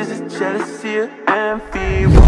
is it jealousy and fear.